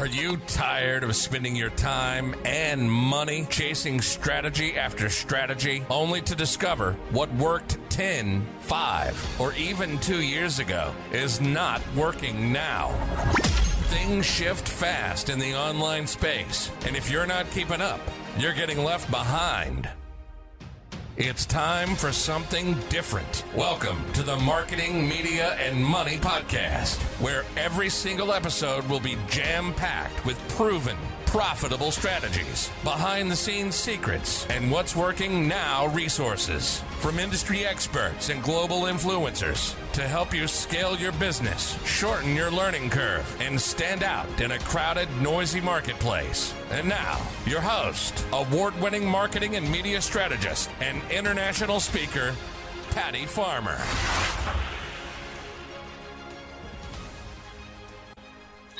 Are you tired of spending your time and money chasing strategy after strategy only to discover what worked 10, 5, or even two years ago is not working now? Things shift fast in the online space, and if you're not keeping up, you're getting left behind. It's time for something different. Welcome to the Marketing, Media, and Money Podcast, where every single episode will be jam packed with proven, profitable strategies, behind the scenes secrets, and what's working now resources from industry experts and global influencers to help you scale your business, shorten your learning curve, and stand out in a crowded, noisy marketplace. And now, your host, award winning marketing and media strategist, and international speaker, Patty Farmer.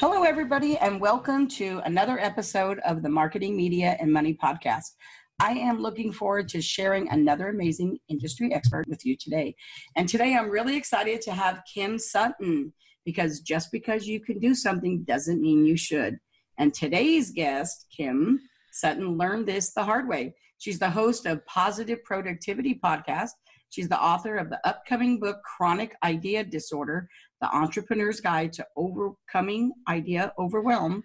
Hello, everybody, and welcome to another episode of the Marketing, Media, and Money Podcast. I am looking forward to sharing another amazing industry expert with you today. And today I'm really excited to have Kim Sutton because just because you can do something doesn't mean you should. And today's guest, Kim Sutton, learned this the hard way. She's the host of Positive Productivity Podcast. She's the author of the upcoming book, Chronic Idea Disorder The Entrepreneur's Guide to Overcoming Idea Overwhelm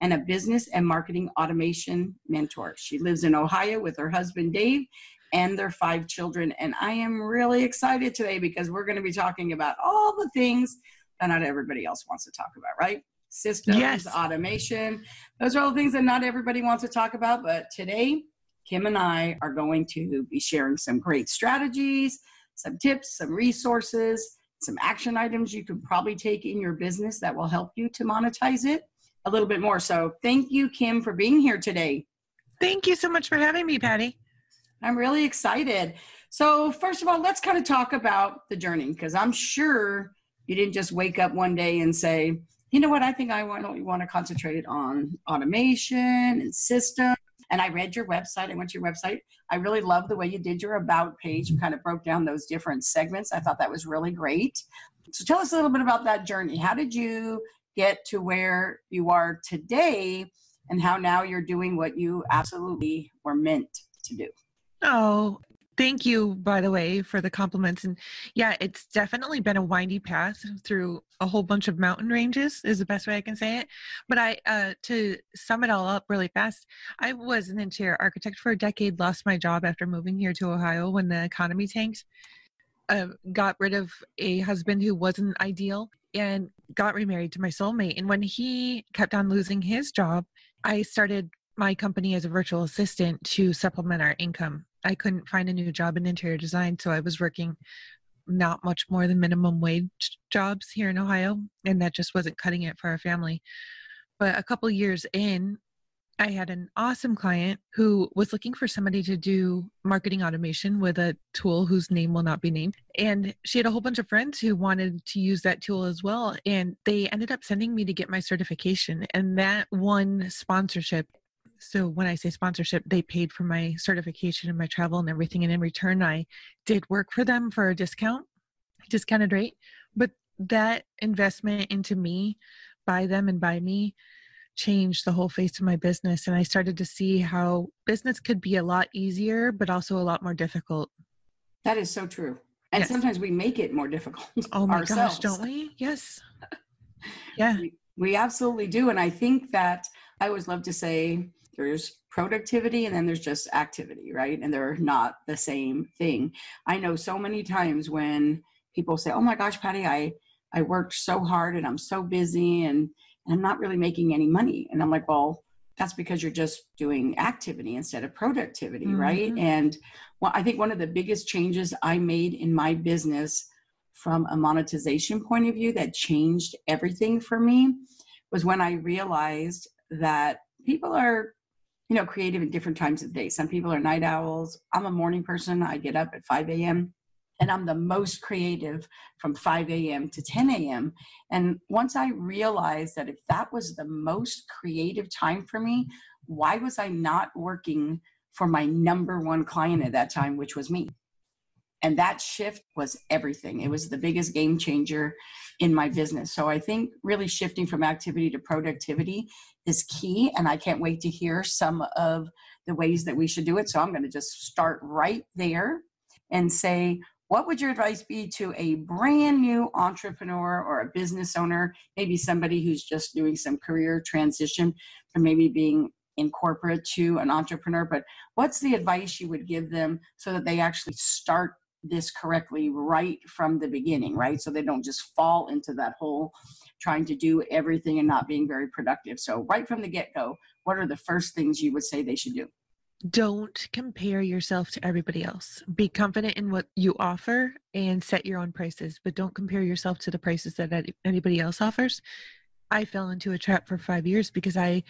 and a business and marketing automation mentor. She lives in Ohio with her husband Dave and their five children. And I am really excited today because we're going to be talking about all the things that not everybody else wants to talk about, right? Systems, yes. automation. Those are all the things that not everybody wants to talk about. But today, Kim and I are going to be sharing some great strategies, some tips, some resources, some action items you can probably take in your business that will help you to monetize it a little bit more. So thank you, Kim, for being here today. Thank you so much for having me, Patty. I'm really excited. So, first of all, let's kind of talk about the journey because I'm sure you didn't just wake up one day and say, you know what, I think I want want to concentrate on automation and systems. And I read your website. I went to your website. I really love the way you did your about page and kind of broke down those different segments. I thought that was really great. So tell us a little bit about that journey. How did you get to where you are today and how now you're doing what you absolutely were meant to do. Oh, thank you, by the way, for the compliments. And yeah, it's definitely been a windy path through a whole bunch of mountain ranges, is the best way I can say it. But I, uh, to sum it all up really fast, I was an interior architect for a decade, lost my job after moving here to Ohio when the economy tanked. Uh, got rid of a husband who wasn't ideal and got remarried to my soulmate. And when he kept on losing his job, I started my company as a virtual assistant to supplement our income. I couldn't find a new job in interior design, so I was working not much more than minimum wage jobs here in Ohio, and that just wasn't cutting it for our family. But a couple years in, I had an awesome client who was looking for somebody to do marketing automation with a tool whose name will not be named. And she had a whole bunch of friends who wanted to use that tool as well. And they ended up sending me to get my certification. And that one sponsorship. So when I say sponsorship, they paid for my certification and my travel and everything. And in return, I did work for them for a discount, discounted rate. But that investment into me by them and by me changed the whole face of my business and i started to see how business could be a lot easier but also a lot more difficult that is so true and yes. sometimes we make it more difficult oh my ourselves. gosh don't we yes yeah we, we absolutely do and i think that i always love to say there's productivity and then there's just activity right and they're not the same thing i know so many times when people say oh my gosh patty i i worked so hard and i'm so busy and and I'm not really making any money. And I'm like, well, that's because you're just doing activity instead of productivity, mm-hmm. right? And well, I think one of the biggest changes I made in my business from a monetization point of view that changed everything for me was when I realized that people are, you know, creative at different times of the day. Some people are night owls. I'm a morning person. I get up at 5 a.m and I'm the most creative from 5 a.m. to 10 a.m. And once I realized that if that was the most creative time for me, why was I not working for my number one client at that time, which was me? And that shift was everything. It was the biggest game changer in my business. So I think really shifting from activity to productivity is key. And I can't wait to hear some of the ways that we should do it. So I'm going to just start right there and say, what would your advice be to a brand new entrepreneur or a business owner, maybe somebody who's just doing some career transition from maybe being in corporate to an entrepreneur? But what's the advice you would give them so that they actually start this correctly right from the beginning, right? So they don't just fall into that hole trying to do everything and not being very productive. So, right from the get go, what are the first things you would say they should do? don't compare yourself to everybody else. Be confident in what you offer and set your own prices, but don't compare yourself to the prices that anybody else offers. I fell into a trap for five years because I,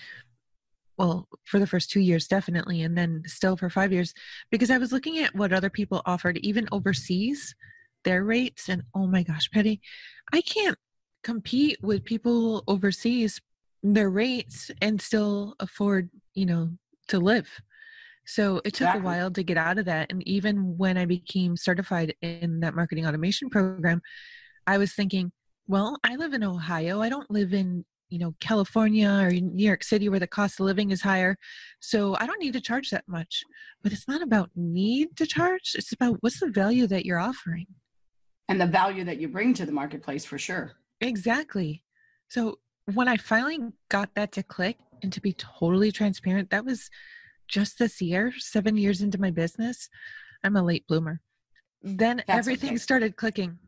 well, for the first two years, definitely, and then still for five years, because I was looking at what other people offered, even overseas, their rates, and oh my gosh, Patty, I can't compete with people overseas, their rates, and still afford, you know, to live so it took exactly. a while to get out of that. And even when I became certified in that marketing automation program, I was thinking, well, I live in Ohio. I don't live in, you know, California or New York City where the cost of living is higher. So I don't need to charge that much. But it's not about need to charge, it's about what's the value that you're offering. And the value that you bring to the marketplace for sure. Exactly. So when I finally got that to click and to be totally transparent, that was just this year, seven years into my business, I'm a late bloomer. Then that's everything okay. started clicking.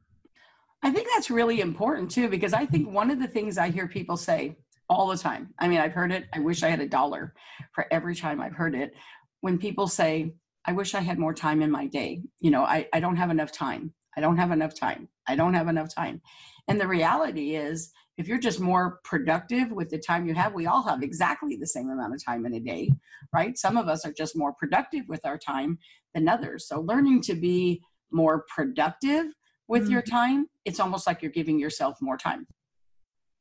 I think that's really important too, because I think one of the things I hear people say all the time, I mean, I've heard it, I wish I had a dollar for every time I've heard it. When people say, I wish I had more time in my day, you know, I, I don't have enough time. I don't have enough time. I don't have enough time. And the reality is, if you're just more productive with the time you have, we all have exactly the same amount of time in a day, right? Some of us are just more productive with our time than others. So learning to be more productive with mm-hmm. your time, it's almost like you're giving yourself more time.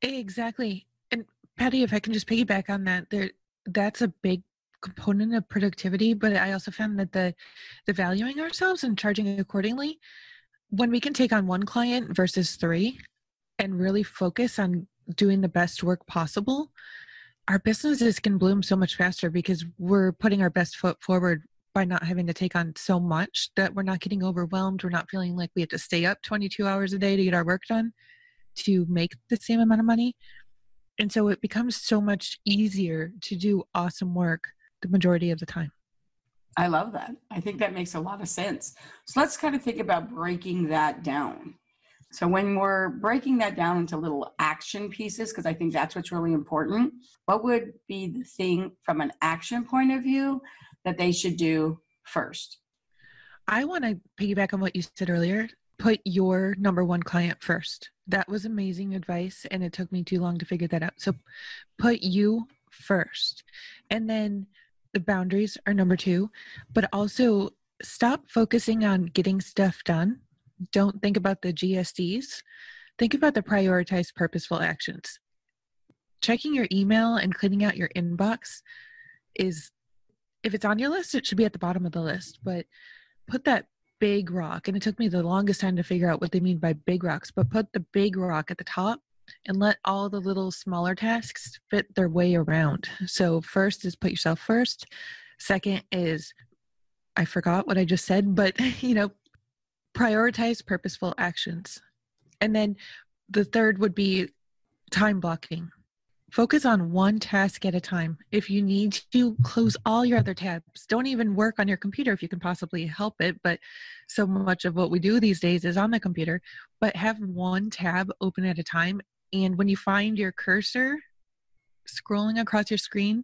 Exactly. And Patty, if I can just piggyback on that, there that's a big component of productivity, but I also found that the the valuing ourselves and charging accordingly when we can take on one client versus three and really focus on doing the best work possible, our businesses can bloom so much faster because we're putting our best foot forward by not having to take on so much that we're not getting overwhelmed. We're not feeling like we have to stay up 22 hours a day to get our work done to make the same amount of money. And so it becomes so much easier to do awesome work the majority of the time. I love that. I think that makes a lot of sense. So let's kind of think about breaking that down. So when we're breaking that down into little action pieces, because I think that's what's really important, what would be the thing from an action point of view that they should do first? I want to piggyback on what you said earlier. Put your number one client first. That was amazing advice, and it took me too long to figure that out. So put you first. And then the boundaries are number two, but also stop focusing on getting stuff done don't think about the GSDs. Think about the prioritized purposeful actions. Checking your email and cleaning out your inbox is, if it's on your list, it should be at the bottom of the list. But put that big rock, and it took me the longest time to figure out what they mean by big rocks, but put the big rock at the top and let all the little smaller tasks fit their way around. So, first is put yourself first. Second is, I forgot what I just said, but you know, prioritize purposeful actions. And then the third would be time blocking. Focus on one task at a time. If you need to close all your other tabs, don't even work on your computer if you can possibly help it. But so much of what we do these days is on the computer. But have one tab open at a time. And when you find your cursor scrolling across your screen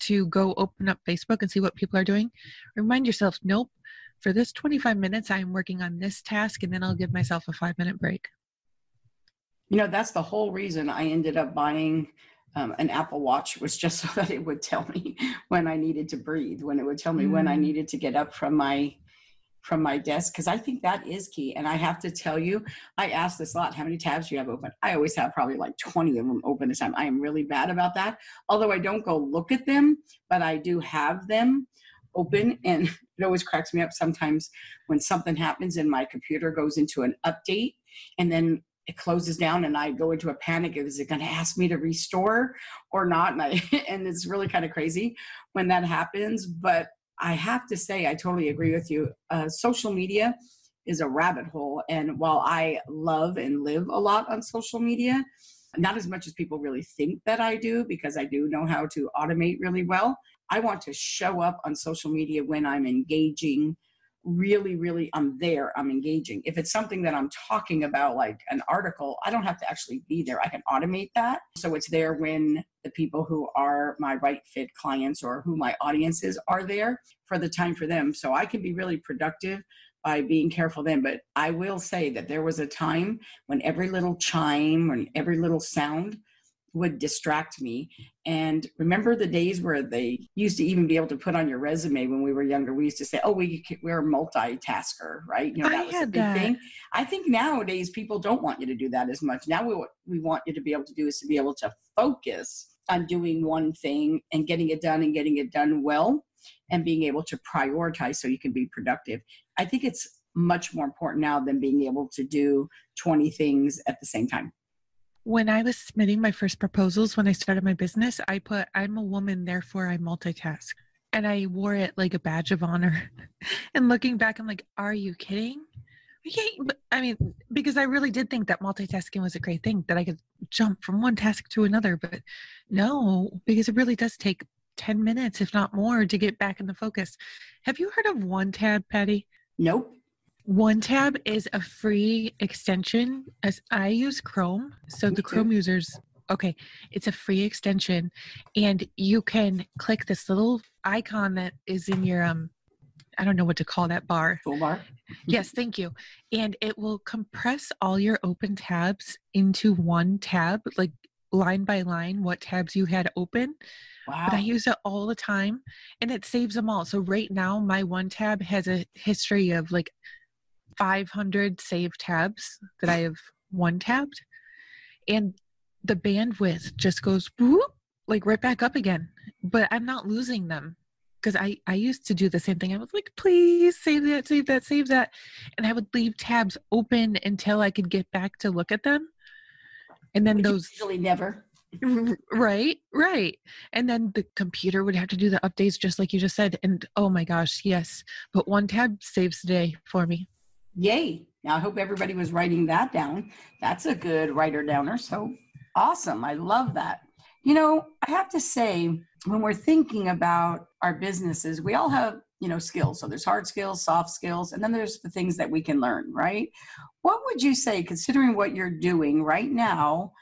to go open up Facebook and see what people are doing, remind yourself, nope, for this 25 minutes, I'm working on this task and then I'll give myself a five minute break. You know, that's the whole reason I ended up buying um, an Apple Watch was just so that it would tell me when I needed to breathe, when it would tell me mm. when I mm. needed to get up from my from my desk because I think that is key. And I have to tell you, I ask this a lot: how many tabs do you have open? I always have probably like 20 of them open at a time. I am really bad about that. Although I don't go look at them, but I do have them open and it always cracks me up sometimes when something happens and my computer goes into an update and then it closes down and I go into a panic. Is it going to ask me to restore or not? And, I, and it's really kind of crazy when that happens. But I have to say, I totally agree with you. Uh, social media is a rabbit hole. And while I love and live a lot on social media, not as much as people really think that I do, because I do know how to automate really well. I want to show up on social media when I'm engaging really really i'm there i'm engaging. If it's something that i'm talking about like an article i don't have to actually be there. I can automate that. So it's there when the people who are my right fit clients or who my audiences are there for the time for them. So i can be really productive by being careful then. But i will say that there was a time when every little chime and every little sound would distract me. And remember the days where they used to even be able to put on your resume when we were younger. We used to say, "Oh, we we're a multitasker," right? You know, that I was a big that. thing. I think nowadays people don't want you to do that as much. Now, we, what we want you to be able to do is to be able to focus on doing one thing and getting it done and getting it done well, and being able to prioritize so you can be productive. I think it's much more important now than being able to do 20 things at the same time when I was submitting my first proposals when I started my business, I put, I'm a woman, therefore I multitask. And I wore it like a badge of honor. and looking back, I'm like, are you kidding? I mean, because I really did think that multitasking was a great thing, that I could jump from one task to another. But no, because it really does take 10 minutes, if not more, to get back into focus. Have you heard of One Tab, Patty? Nope. One tab is a free extension as I use Chrome. So the Chrome users, okay, it's a free extension and you can click this little icon that is in your um I don't know what to call that bar. Toolbar. yes, thank you. And it will compress all your open tabs into one tab, like line by line, what tabs you had open. Wow. But I use it all the time and it saves them all. So right now, my one tab has a history of like 500 saved tabs that I have one tabbed, and the bandwidth just goes whoop, like right back up again. But I'm not losing them because I, I used to do the same thing. I was like, please save that, save that, save that. And I would leave tabs open until I could get back to look at them. And then those usually never. Right, right. And then the computer would have to do the updates just like you just said. And oh my gosh, yes. But one tab saves the day for me. Yay. Now, I hope everybody was writing that down. That's a good writer downer. So awesome. I love that. You know, I have to say, when we're thinking about our businesses, we all have, you know, skills. So there's hard skills, soft skills, and then there's the things that we can learn, right? What would you say, considering what you're doing right now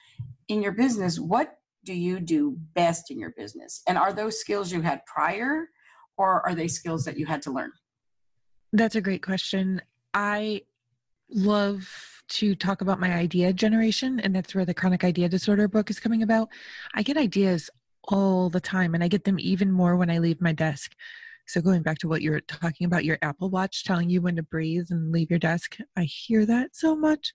in your business, what do you do best in your business? And are those skills you had prior, or are they skills that you had to learn? That's a great question. I love to talk about my idea generation, and that's where the chronic idea disorder book is coming about. I get ideas all the time, and I get them even more when I leave my desk. So, going back to what you were talking about, your Apple Watch telling you when to breathe and leave your desk, I hear that so much.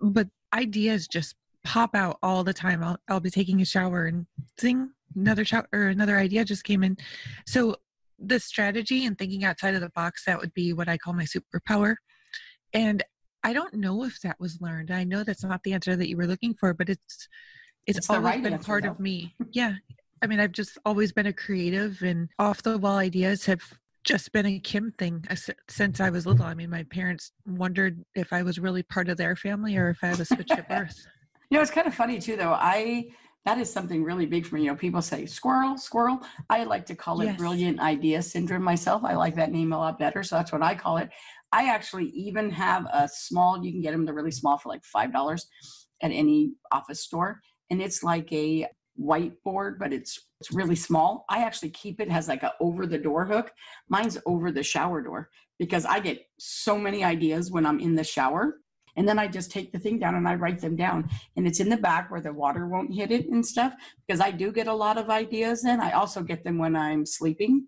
But ideas just pop out all the time. I'll, I'll be taking a shower and zing, another shower or another idea just came in. So, the strategy and thinking outside of the box that would be what i call my superpower. And i don't know if that was learned. I know that's not the answer that you were looking for but it's it's, it's always right been part though. of me. Yeah. I mean i've just always been a creative and off the wall ideas have just been a kim thing uh, since i was little. I mean my parents wondered if i was really part of their family or if i had a switch at birth. You know it's kind of funny too though. I that is something really big for me. You know, people say squirrel, squirrel. I like to call it yes. brilliant idea syndrome myself. I like that name a lot better. So that's what I call it. I actually even have a small, you can get them, they're really small for like $5 at any office store. And it's like a whiteboard, but it's it's really small. I actually keep it has like a over the door hook. Mine's over the shower door because I get so many ideas when I'm in the shower and then I just take the thing down and I write them down. And it's in the back where the water won't hit it and stuff because I do get a lot of ideas in. I also get them when I'm sleeping.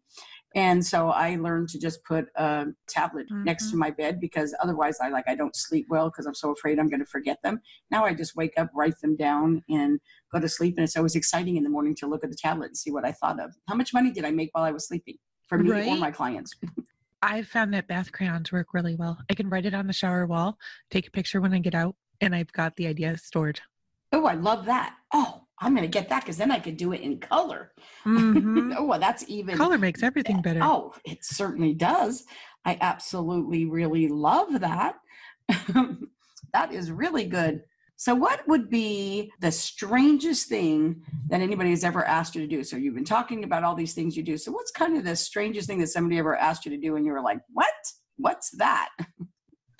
And so I learned to just put a tablet mm-hmm. next to my bed because otherwise I like I don't sleep well because I'm so afraid I'm going to forget them. Now I just wake up, write them down, and go to sleep. And it's always exciting in the morning to look at the tablet and see what I thought of. How much money did I make while I was sleeping? for me or my clients. I've found that bath crayons work really well. I can write it on the shower wall, take a picture when I get out, and I've got the idea stored. Oh, I love that. Oh, I'm going to get that because then I could do it in color. Mhm. oh, well, that's even Color makes everything better. Oh, it certainly does. I absolutely really love that. that is really good. So, what would be the strangest thing that anybody has ever asked you to do? So, you've been talking about all these things you do. So, what's kind of the strangest thing that somebody ever asked you to do and you were like, what? What's that?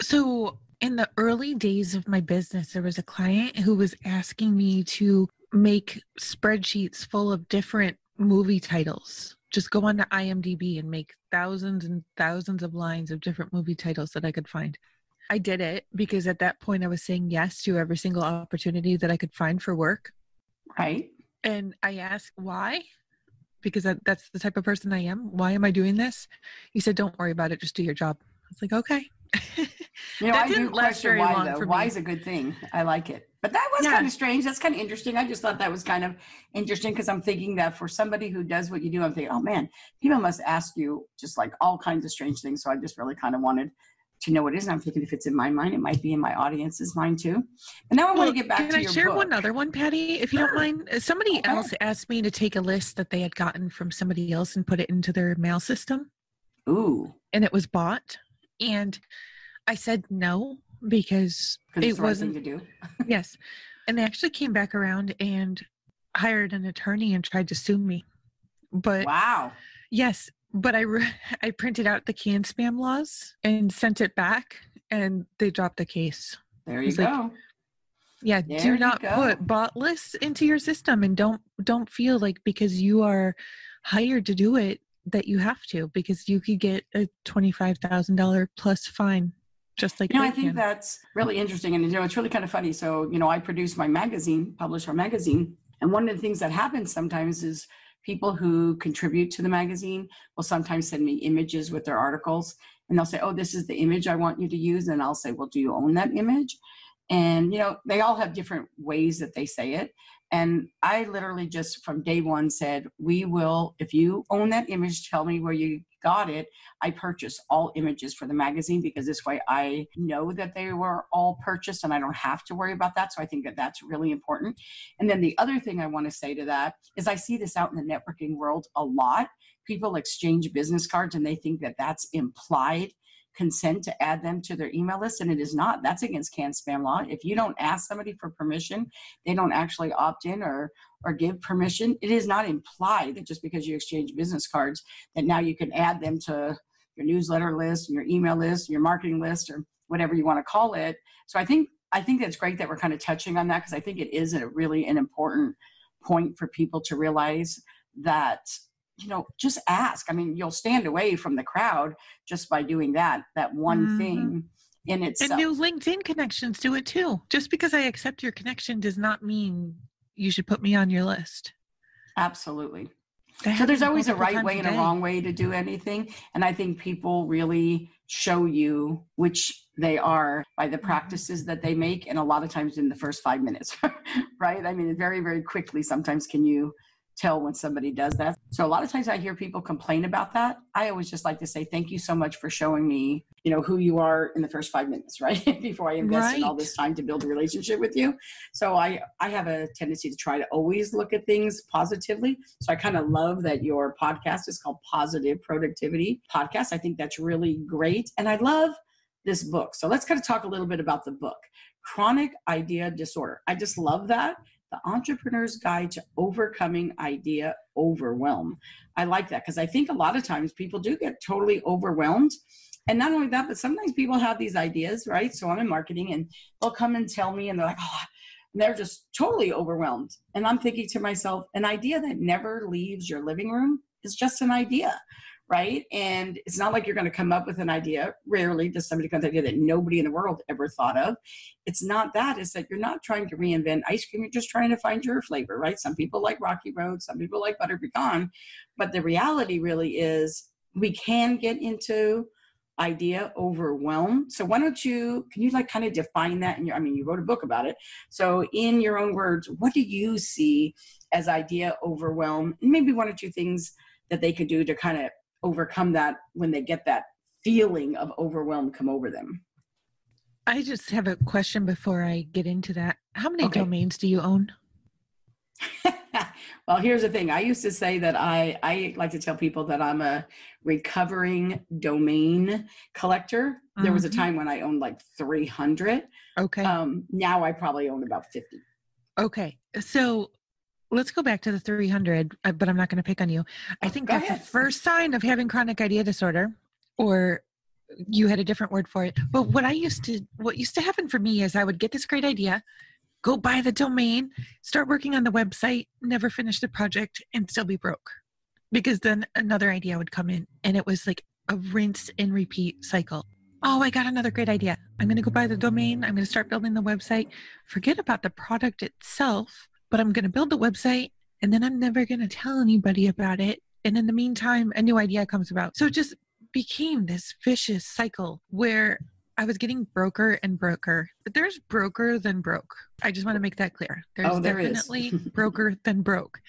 So, in the early days of my business, there was a client who was asking me to make spreadsheets full of different movie titles. Just go on to IMDb and make thousands and thousands of lines of different movie titles that I could find. I did it because at that point I was saying yes to every single opportunity that I could find for work. Right? And I asked why, because that, that's the type of person I am. Why am I doing this? He said, Don't worry about it, just do your job. I was like, Okay. You know, I do didn't last question very why, long though. Why is a good thing. I like it. But that was Yeah. kind of strange. That's kind of interesting. I just thought that was kind of interesting because I'm thinking that for somebody who does what you do, I'm thinking, oh man, people must ask you just like all kinds of strange things. So I just really kind of wanted to know what it is. And I'm thinking if it's in my mind, it might be in my audience's mind too. But now I want to get back can to I your share book. one other one, Patty, if you don't mind? Uh, Somebody Okay. else asked me to take a list that they had gotten from somebody else and put it into their mail system, Ooh, and it was bought. And I said no because it wasn't. to do. yes, and they actually came back around and hired an attorney and tried to sue me. But Wow. yes, but I re- I printed out the CAN-SPAM laws and sent it back, and they dropped the case. There you It's like, go. yeah There do not put bot lists into your system and don't don't feel like because you are hired to do it that you have to because you could get a $25000 plus fine just like You know, I think can. that's really interesting. And, you know, it's really kind of funny. So, you know, I produce my magazine, publish our magazine. And one of the things that happens sometimes is people who contribute to the magazine will sometimes send me images with their articles. And they'll say, oh, this is the image I want you to use. And I'll say, well, do you own that image? And, you know, they all have different ways that they say it. And I literally just from day one said, we will, if you own that image, tell me where you got it. I purchase all images for the magazine because this way I know that they were all purchased and I don't have to worry about that. So I think that that's really important. And then the other thing I want to say to that is I see this out in the networking world a lot. People exchange business cards and they think that that's implied consent to add them to their email list and it is not that's against CAN-SPAM law if you don't ask somebody for permission they don't actually opt in or or give permission it is not implied that just because you exchange business cards that now you can add them to your newsletter list, your email list, your marketing list, or whatever you want to call it. So I think I think that's great that we're kind of touching on that because I think it is a really an important point for people to realize that you know just ask. I mean, you'll stand away from the crowd just by doing that that one Mhm. thing in itself. and new linkedin connections do it too just because i accept your connection does not mean you should put me on your list Absolutely. So there's always a right way and a wrong way to do anything. And I think people really show you which they are by the Mm-hmm. practices that they make. And a lot of times in the first five minutes, right? I mean, very, very quickly, sometimes can you tell when somebody does that. So a lot of times I hear people complain about that. I always just like to say, thank you so much for showing me, you know, who you are in the first five minutes, right? Before I invested all this time to build a relationship with you. So I, I have a tendency to try to always look at things positively. So I kind of love that your podcast is called Positive Productivity Podcast. I think that's really great. And I love this book. So let's kind of talk a little bit about the book Chronic Idea Disorder. I just love that. The Entrepreneur's Guide to Overcoming Idea Overwhelm. I like that because I think a lot of times people do get totally overwhelmed. And not only that, but sometimes people have these ideas, right? So I'm in marketing and they'll come and tell me, and they're like, oh, and they're just totally overwhelmed. And I'm thinking to myself, an idea that never leaves your living room is just an idea, right? And it's not like you're going to come up with an idea. Rarely does somebody come up with an idea that nobody in the world ever thought of. It's not that. It's that you're not trying to reinvent ice cream. You're just trying to find your flavor, right? Some people like Rocky Road, some people like butter pecan. But the reality really is we can get into idea overwhelm. So why don't you can you like kind of define that in your I mean you wrote a book about it. So in your own words, what do you see as idea overwhelm? Maybe one or two things that they could do to kind of overcome that when they get that feeling of overwhelm come over them. I just have a question before I get into that. How many Okay. domains do you own? well, here's the thing. I used to say that I I like to tell people that I'm a recovering domain collector. There was a Mhm. time when I owned like 300. Okay. Um, now I probably own about 50. Okay. So let's go back to the 300, uh, but I'm not going to pick on you. I think go that's ahead. the first sign of having chronic idea disorder, or you had a different word for it. But what I used to, what used to happen for me is I would get this great idea, go buy the domain, start working on the website, never finish the project, and still be broke. Because then another idea would come in, and it was like a rinse and repeat cycle. Oh, I got another great idea. I'm going to go buy the domain. I'm going to start building the website. Forget about the product itself, but I'm going to build the website and then I'm never going to tell anybody about it. And in the meantime, a new idea comes about. So it just became this vicious cycle where I was getting broker and broker. But there's broker than broke. I just want to make that clear. There's Oh, there is. definitely broker than broke.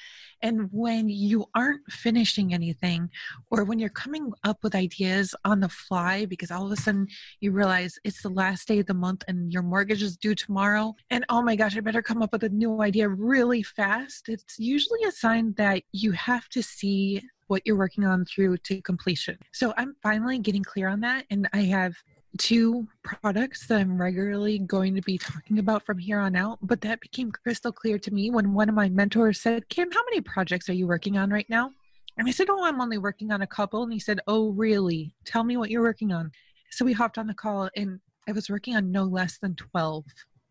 And when you aren't finishing anything, or when you're coming up with ideas on the fly, because all of a sudden you realize it's the last day of the month and your mortgage is due tomorrow, and oh my gosh, I better come up with a new idea really fast, it's usually a sign that you have to see what you're working on through to completion. So I'm finally getting clear on that, and I have two products that I'm regularly going to be talking about from here on out. But that became crystal clear to me when one of my mentors said, Kim, how many projects are you working on right now? And I said, Oh, I'm only working on a couple. And he said, Oh, really? Tell me what you're working on. So we hopped on the call and I was working on no less than 12.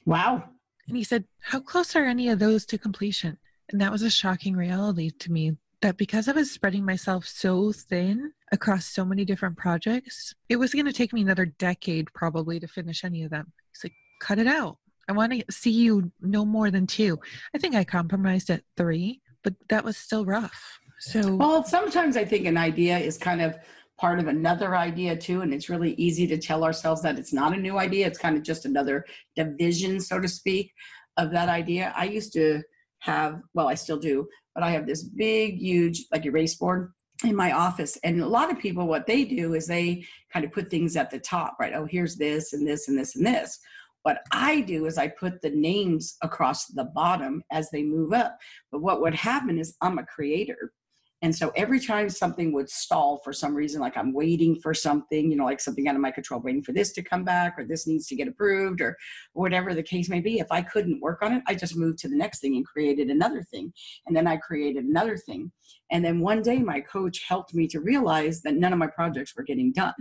Wow. And he said, How close are any of those to completion? And that was a shocking reality to me that because I was spreading myself so thin across so many different projects, it was going to take me another decade probably to finish any of them. He's like, Cut it out. I want to see you no more than two. I think I compromised at three, but that was still rough. So, Well, sometimes I think an idea is kind of part of another idea too, and it's really easy to tell ourselves that it's not a new idea. It's kind of just another division, so to speak, of that idea. I used to have, well, I still do, but I have this big, huge, like erase board in my office. And a lot of people, what they do is they kind of put things at the top, right? Oh, here's this and this and this and this. What I do is I put the names across the bottom as they move up. But what would happen is I'm a creator. And so every time something would stall for some reason, like I'm waiting for something, you know, like something out of my control, waiting for this to come back or this needs to get approved or whatever the case may be, if I couldn't work on it, I just moved to the next thing and created another thing. And then I created another thing. And then one day my coach helped me to realize that none of my projects were getting done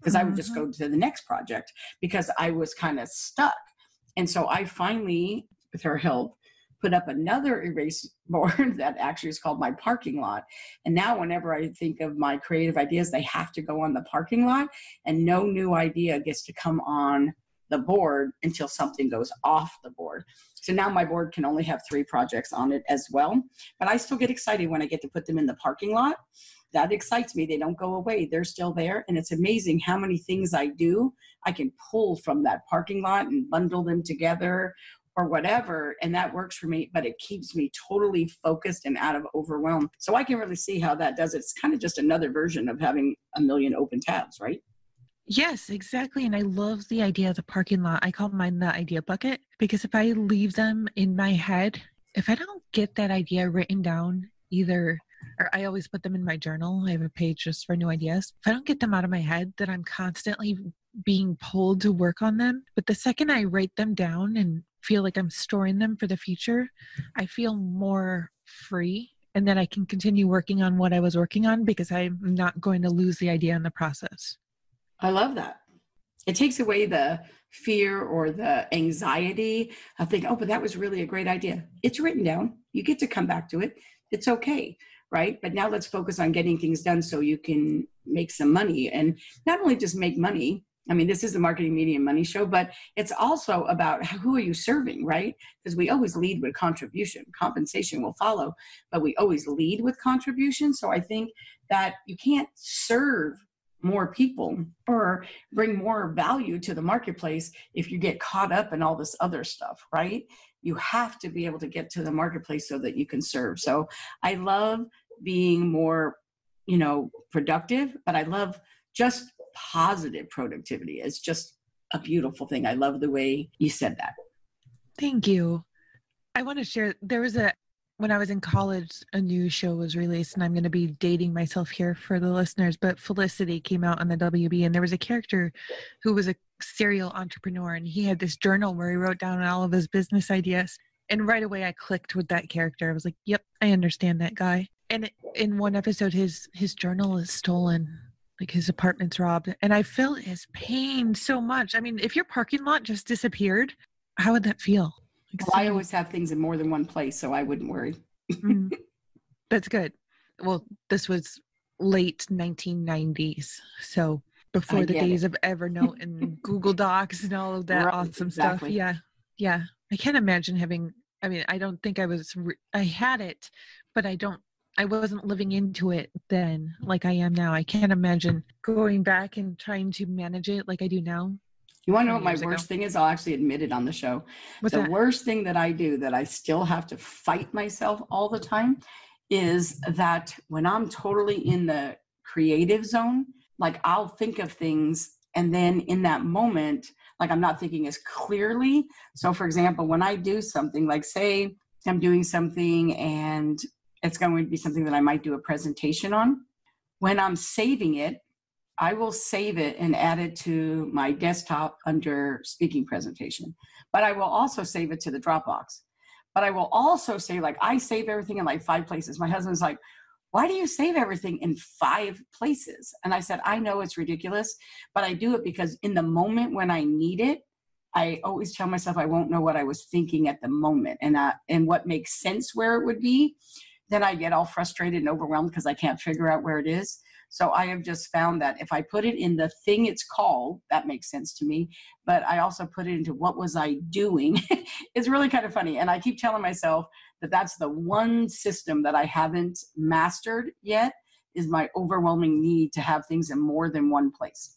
because I would just mm-hmm. go to the next project because I was kind of stuck. And so I finally, with her help, put up another erase board that actually is called my parking lot. And now, whenever I think of my creative ideas, they have to go on the parking lot, and no new idea gets to come on the board until something goes off the board. So now my board can only have three projects on it as well. But I still get excited when I get to put them in the parking lot. That excites me. They don't go away, they're still there. And it's amazing how many things I do, I can pull from that parking lot and bundle them together or whatever and that works for me but it keeps me totally focused and out of overwhelm so i can really see how that does it it's kind of just another version of having a million open tabs right Yes, exactly. And I love the idea of the parking lot. I call mine the idea bucket because if I leave them in my head, if I don't get that idea written down, either, or I always put them in my journal, I have a page just for new ideas. If I don't get them out of my head, then I'm constantly being pulled to work on them. But the second I write them down and feel like I'm storing them for the future, I feel more free and then I can continue working on what I was working on because I'm not going to lose the idea in the process. i love that. It takes away the fear or the anxiety of thinking oh but that was really a great idea. It's written down. You get to come back to it. It's okay right? But now let's focus on getting things done so you can make some money. And not only just make money I mean, this is the marketing media money show, but it's also about who are you serving, right? Because we always lead with contribution. Compensation will follow, but we always lead with contribution. So I think that you can't serve more people or bring more value to the marketplace if you get caught up in all this other stuff, right? You have to be able to get to the marketplace so that you can serve. So I love being more you know, productive, but I love just positive productivity. It's just a beautiful thing. I love the way you said that. Thank you. I want to share there was a when I was in college, a new show was released, and I'm going to be dating myself here for the listeners, but Felicity came out on the WB, and there was a character who was a serial entrepreneur, and he had this journal where he wrote down all of his business ideas. And right away, I clicked with that character. I was like, "Yep, I understand that guy." And in one episode, his his journal is stolen, like his apartment's robbed, and I felt his pain so much. I mean, if your parking lot just disappeared, how would that feel? Well, I always have things in more than one place, so I wouldn't worry. Mm. That's good. Well, this was late 1990s, so before the days it. of Evernote and Google Docs and all of that Right, awesome exactly. stuff. Yeah, yeah. I can't imagine having. I mean, I don't think I was. Re- I had it, but I don't. I wasn't living into it then like I am now. I can't imagine going back and trying to manage it like I do now. You want to know what my years ago. worst thing is? I'll actually admit it on the show. What's the that? worst thing that I do that I still have to fight myself all the time is that when I'm totally in the creative zone, like I'll think of things and then in that moment, like I'm not thinking as clearly. So, for example, when I do something, like say I'm doing something and it's going to be something that I might do a presentation on, when I'm saving it, I will save it and add it to my desktop under speaking presentation. But I will also save it to the Dropbox. But I will also say, like, I save everything in like five places. My husband's like, why do you save everything in five places? And I said, I know it's ridiculous, but I do it because in the moment when I need it, I always tell myself I won't know what I was thinking at the moment and uh, and what makes sense where it would be. Then I get all frustrated and overwhelmed because I can't figure out where it is. So I have just found that if I put it in the thing it's called, that makes sense to me. But I also put it into what was I doing. it's really kind of funny. And I keep telling myself that that's the one system that I haven't mastered yet is my overwhelming need to have things in more than one place.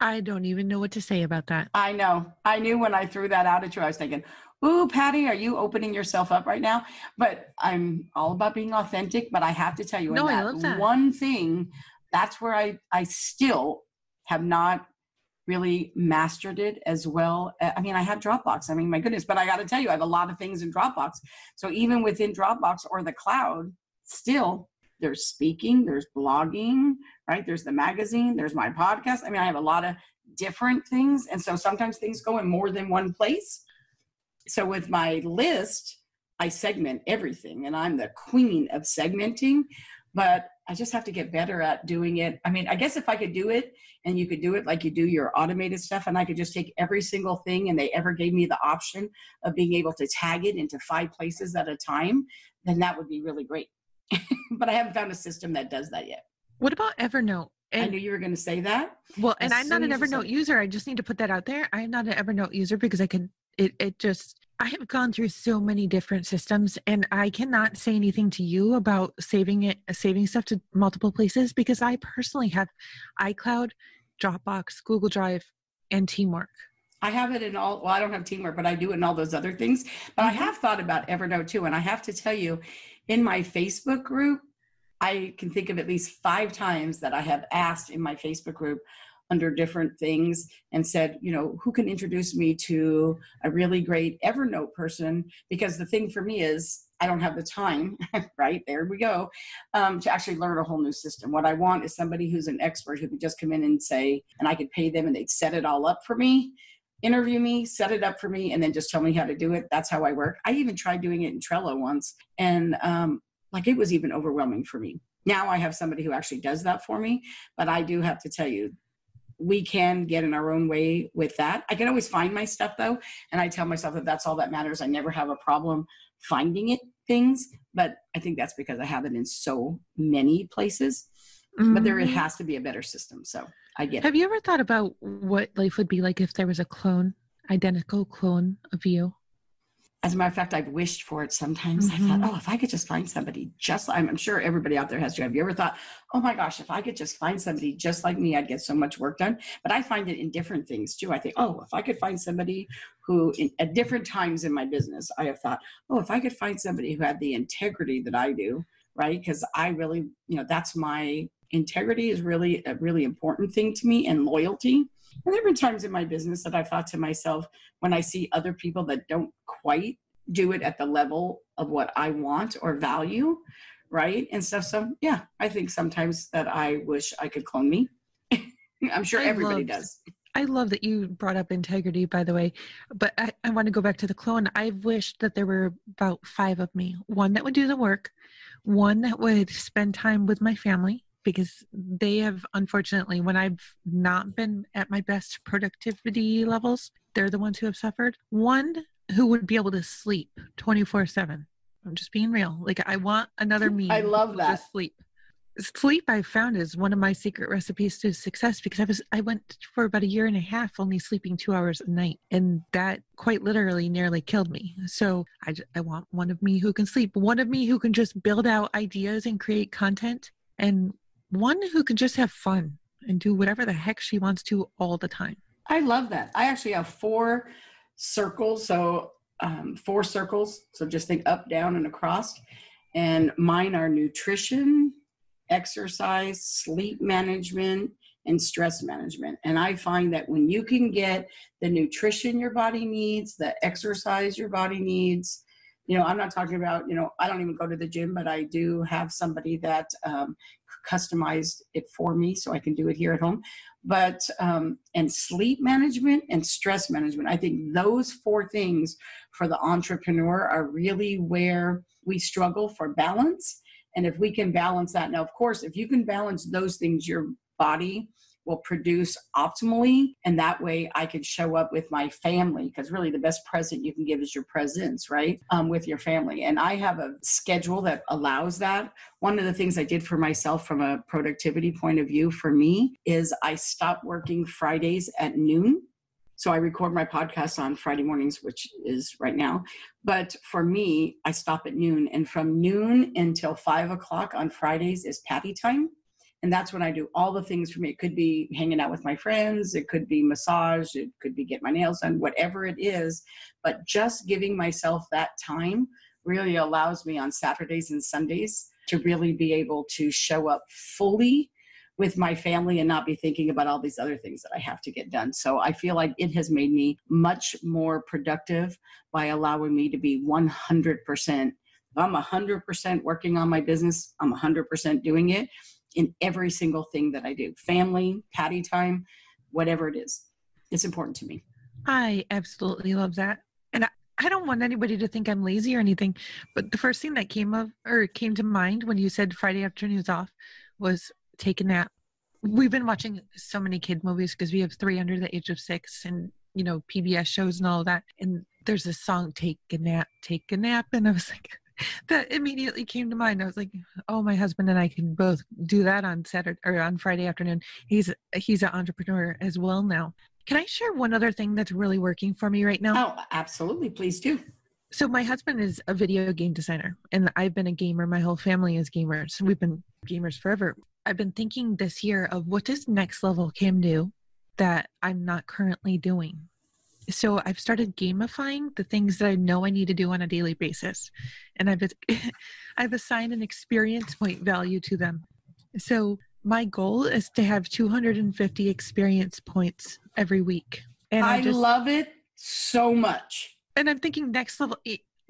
I don't even know what to say about that. I know. I knew when I threw that out at you, I was thinking, Ooh, Patty, are you opening yourself up right now? But I'm all about being authentic. But I have to tell you, No, I that love that. one thing, that's where I, I still have not really mastered it as well. Uh, I mean, I have Dropbox. I mean, my goodness, but I got to tell you, I have a lot of things in Dropbox. So even within Dropbox or the cloud, still there's speaking, there's blogging, right? There's the magazine, there's my podcast. I mean, I have a lot of different things. And so sometimes things go in more than one place. So with my list, I segment everything and I'm the queen of segmenting, but I just have to get better at doing it. I mean, I guess if I could do it and you could do it like you do your automated stuff and I could just take every single thing and they ever gave me the option of being able to tag it into five places at a time, then that would be really great. but I haven't found a system that does that yet. What about Evernote? I knew you were going to say that. well, and as I'm not an soon as you said Evernote user. I just need to put that out there. I'm not an Evernote user because I could it it just I have gone through so many different systems and I cannot say anything to you about saving it saving stuff to multiple places because I personally have iCloud, Dropbox, Google Drive, and Teamwork. I have it in all, well, I don't have teamwork, but I do in all those other things. But I have thought about Evernote too. And I have to tell you, in my Facebook group, I can think of at least five times that I have asked in my Facebook group under different things and said, you know, who can introduce me to a really great Evernote person? Because the thing for me is, I don't have the time, right? There we go, um, to actually learn a whole new system. What I want is somebody who's an expert who could just come in and say, and I could pay them and they'd set it all up for me interview me, set it up for me, and then just tell me how to do it. That's how I work. I even tried doing it in Trello once, and um, like it was even overwhelming for me. Now I have somebody who actually does that for me, but I do have to tell you, we can get in our own way with that. I can always find my stuff though, and I tell myself that that's all that matters. I never have a problem finding it things, but I think that's because I have it in so many places. But there Mhm. has to be a better system. So I get it. Have you ever thought about what life would be like if there was a clone, identical clone of you? As a matter of fact, I've wished for it sometimes. I Mhm. thought, oh, if I could just find somebody just, I'm, I'm sure everybody out there has to. Have you ever thought, oh my gosh, if I could just find somebody just like me, I'd get so much work done? But I find it in different things too. I think, oh, if I could find somebody who, in, at different times in my business, I have thought, oh, if I could find somebody who had the integrity that I do, right? Because I really, you know, that's my integrity is really a really important thing to me and loyalty. And there have been times in my business that I thought to myself, when I see other people that don't quite do it at the level of what I want or value, right? And stuff. So, yeah, I think sometimes that I wish I could clone me. I'm sure I everybody does. I love that you brought up integrity, by the way. But I, I want to go back to the clone. I wished that there were about five of me one that would do the work, one that would spend time with my family, because they have, unfortunately, when I've not been at my best productivity levels, they're the ones who have suffered. One who would be able to sleep 24 7. I'm just being real. Like, I want another me. I love that. Just sleep sleep i found is one of my secret recipes to success because i was i went for about a year and a half only sleeping two hours a night and that quite literally nearly killed me so i, I want one of me who can sleep one of me who can just build out ideas and create content and one who can just have fun and do whatever the heck she wants to all the time I love that. I actually have four circles. So, um, four circles. So, just think up, down, and across. And mine are nutrition, exercise, sleep management, and stress management. And I find that when you can get the nutrition your body needs, the exercise your body needs, you know, I'm not talking about, you know, I don't even go to the gym, but I do have somebody that um, customized it for me so I can do it here at home. But um, and sleep management and stress management i think those four things for the entrepreneur are really where we struggle for balance. And if we can balance that now of course if you can balance those things your body will produce optimally and that way i can show up with my family because really the best present you can give is your presence right um, with your family and i have a schedule that allows that one of the things I did for myself from a productivity point of view for me is I stopped working Fridays at noon. So I record my podcast on Friday mornings, which is right now. But for me, I stop at noon. And from noon until five o'clock on Fridays is patty time. And that's when I do all the things for me. It could be hanging out with my friends, it could be massage, it could be get my nails done, whatever it is. But just giving myself that time really allows me on Saturdays and Sundays to really be able to show up fully with my family and not be thinking about all these other things that I have to get done. So I feel like it has made me much more productive by allowing me to be 100%. If I'm 100% working on my business, I'm 100% doing it in every single thing that I do family, patty time, whatever it is. It's important to me. I absolutely love that. And I, I don't want anybody to think I'm lazy or anything, but the first thing that came of or came to mind when you said Friday afternoons off was take a nap. We've been watching so many kid movies because we have three under the age of six and you know PBS shows and all that. And there's a song "Take a Nap, Take a Nap," and I was like, that immediately came to mind. I was like, oh, my husband and I can both do that on Saturday or on Friday afternoon. He's he's an entrepreneur as well now. Can I share one other thing that's really working for me right now? Oh, absolutely. Please do. So my husband is a video game designer and I've been a gamer. My whole family is gamers. We've been gamers forever. I've been thinking this year of what does next level Kim do that I'm not currently doing. So I've started gamifying the things that I know I need to do on a daily basis. And I've I've assigned an experience point value to them. So my goal is to have 250 experience points every week. And I just, love it so much. and I'm thinking next level.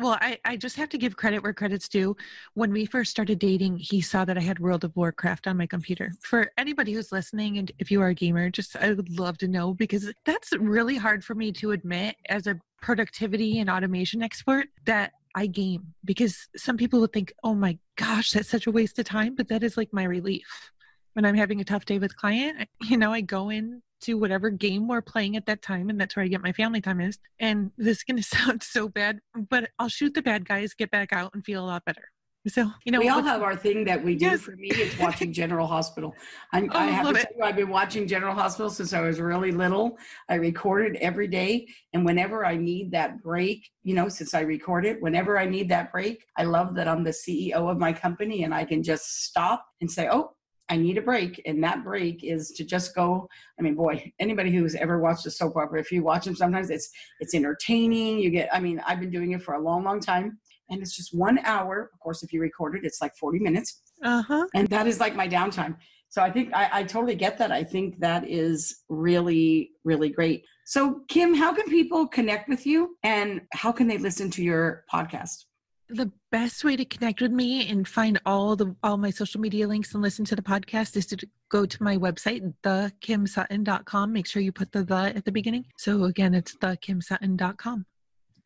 Well, I, I just have to give credit where credit's due. When we first started dating, he saw that I had World of Warcraft on my computer. For anybody who's listening, and if you are a gamer, just I would love to know because that's really hard for me to admit as a productivity and automation expert that I game because some people would think, oh my gosh, that's such a waste of time. But that is like my relief. When I'm having a tough day with client, you know, I go in to whatever game we're playing at that time, and that's where I get my family time is. And this is going to sound so bad, but I'll shoot the bad guys, get back out, and feel a lot better. So, you know, we all have our thing that we do. Yes. For me, it's watching General Hospital. I'm, Oh, I have love to it. tell you, I've been watching General Hospital since I was really little. I record it every day, and whenever I need that break, you know, since I record it, whenever I need that break, I love that I'm the CEO of my company and I can just stop and say, "Oh, I need a break," and that break is to just go. I mean, boy, anybody who's ever watched a soap opera, if you watch them, sometimes it's it's entertaining. You get. I mean, I've been doing it for a long, long time and it's just one hour. Of course, if you record it, it's like 40 minutes. Uh huh. And that is like my downtime. So I think I, I totally get that. I think that is really, really great. So, Kim, how can people connect with you and how can they listen to your podcast? The best way to connect with me and find all the all my social media links and listen to the podcast is to go to my website, thekimsutton.com. Make sure you put the the at the beginning. So again, it's thekimsutton.com.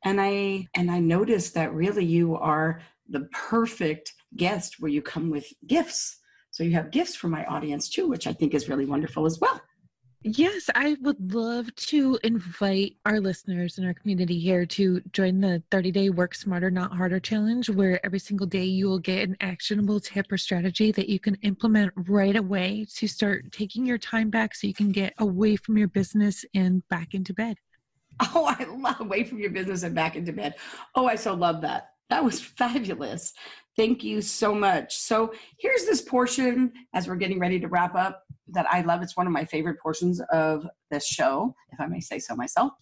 And I and I noticed that really you are the perfect guest where you come with gifts. So you have gifts for my audience too, which I think is really wonderful as well. Yes, I would love to invite our listeners in our community here to join the 30 day Work Smarter, Not Harder challenge, where every single day you will get an actionable tip or strategy that you can implement right away to start taking your time back so you can get away from your business and back into bed. Oh, I love away from your business and back into bed. Oh, I so love that. That was fabulous. Thank you so much. So here's this portion as we're getting ready to wrap up that I love. It's one of my favorite portions of this show, if I may say so myself.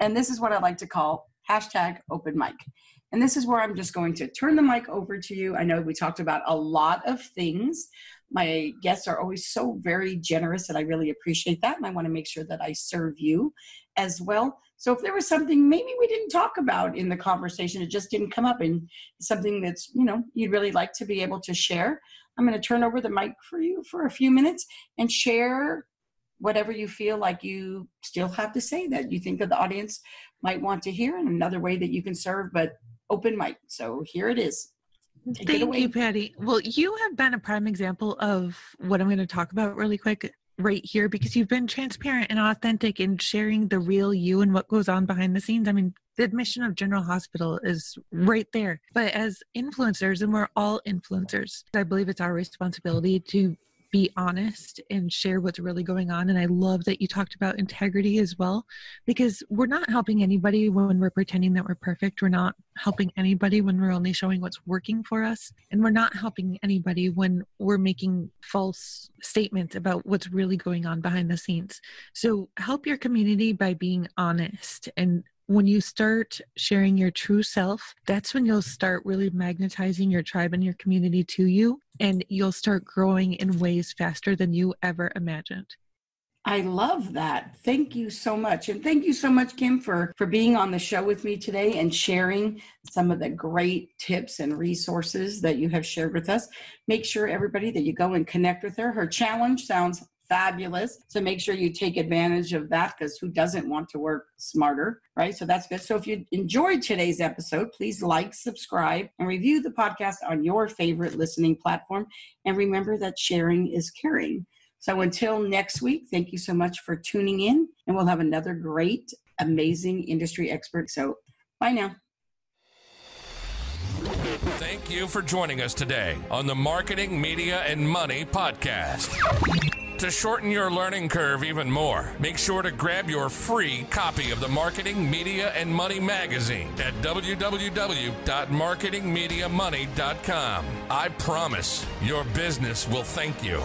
And this is what I like to call hashtag open mic. And this is where I'm just going to turn the mic over to you. I know we talked about a lot of things. My guests are always so very generous, and I really appreciate that. And I want to make sure that I serve you as well. So if there was something maybe we didn't talk about in the conversation, it just didn't come up, and something that's you know you'd really like to be able to share, I'm going to turn over the mic for you for a few minutes and share whatever you feel like you still have to say that you think that the audience might want to hear, and another way that you can serve, but open mic. So here it is. Take Thank it you, Patty. Well, you have been a prime example of what I'm going to talk about really quick right here because you've been transparent and authentic in sharing the real you and what goes on behind the scenes. I mean, the admission of General Hospital is right there. But as influencers, and we're all influencers, I believe it's our responsibility to be honest and share what's really going on. And I love that you talked about integrity as well, because we're not helping anybody when we're pretending that we're perfect. We're not helping anybody when we're only showing what's working for us. And we're not helping anybody when we're making false statements about what's really going on behind the scenes. So help your community by being honest and when you start sharing your true self, that's when you'll start really magnetizing your tribe and your community to you, and you'll start growing in ways faster than you ever imagined. I love that. Thank you so much. And thank you so much, Kim, for, for being on the show with me today and sharing some of the great tips and resources that you have shared with us. Make sure, everybody, that you go and connect with her. Her challenge sounds fabulous. So make sure you take advantage of that because who doesn't want to work smarter, right? So that's good. So if you enjoyed today's episode, please like, subscribe, and review the podcast on your favorite listening platform. And remember that sharing is caring. So until next week, thank you so much for tuning in, and we'll have another great, amazing industry expert. So bye now. Thank you for joining us today on the Marketing, Media, and Money podcast. To shorten your learning curve even more, make sure to grab your free copy of the Marketing, Media, and Money magazine at www.marketingmediamoney.com. I promise your business will thank you.